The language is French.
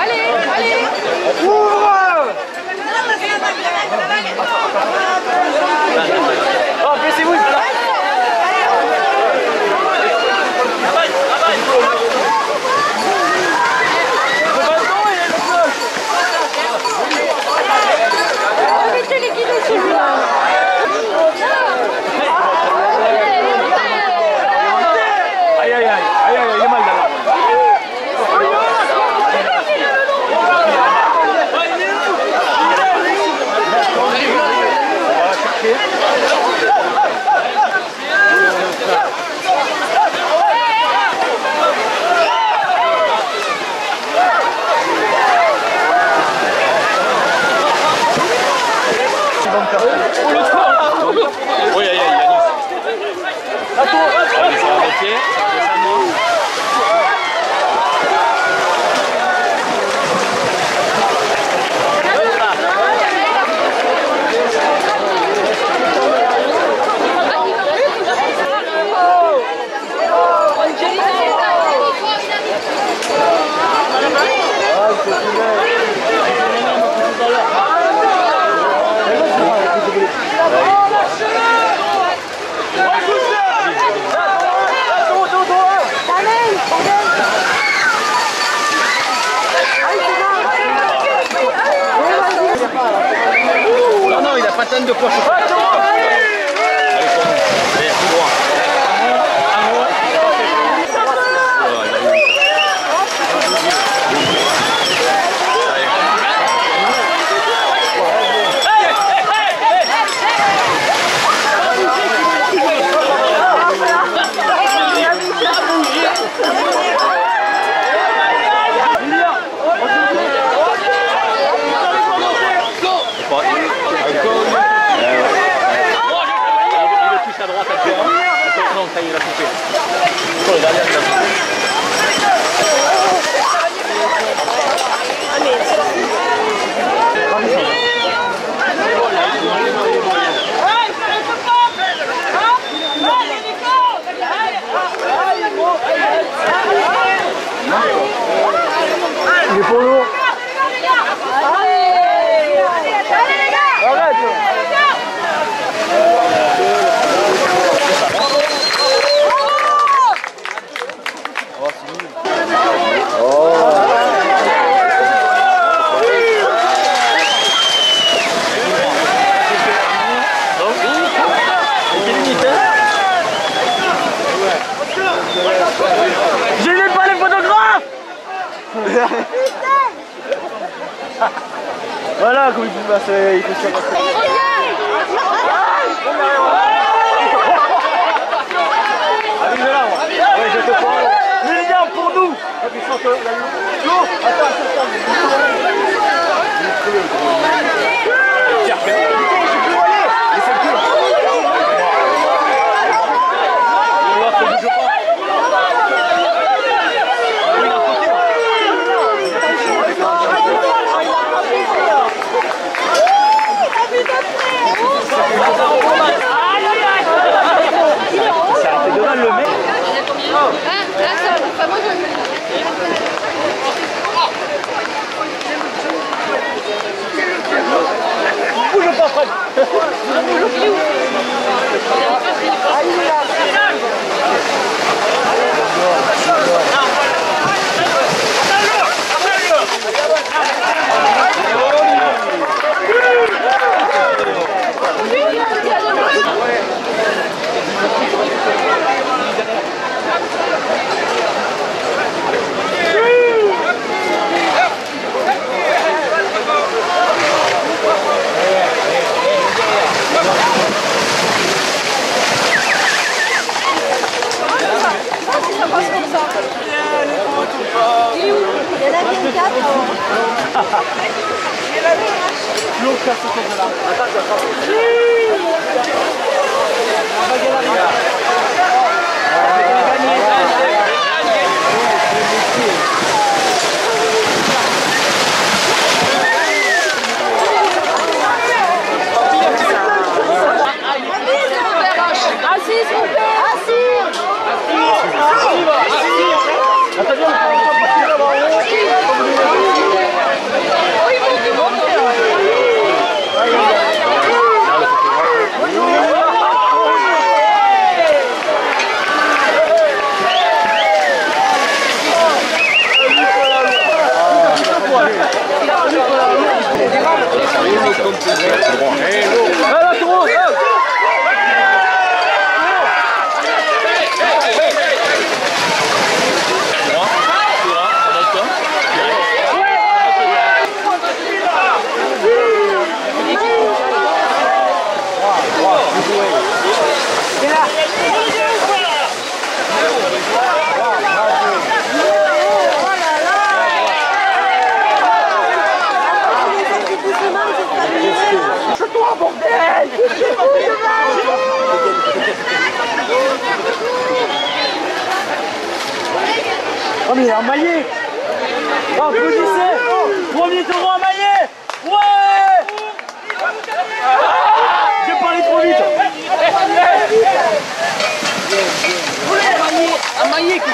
Allez, allez. Ende koşu. 最優楽園。これ誰やったの Voilà comment il peut passer, il se je te prends. Les gars, pour nous Bouge pas, Fred. Casse ce truc là. かこから。Obrigado. Oh mais il est emmaillé Oh, applaudissez. Premier taureau emmaillé Ouais. J'ai parlé trop vite. Un maillet qui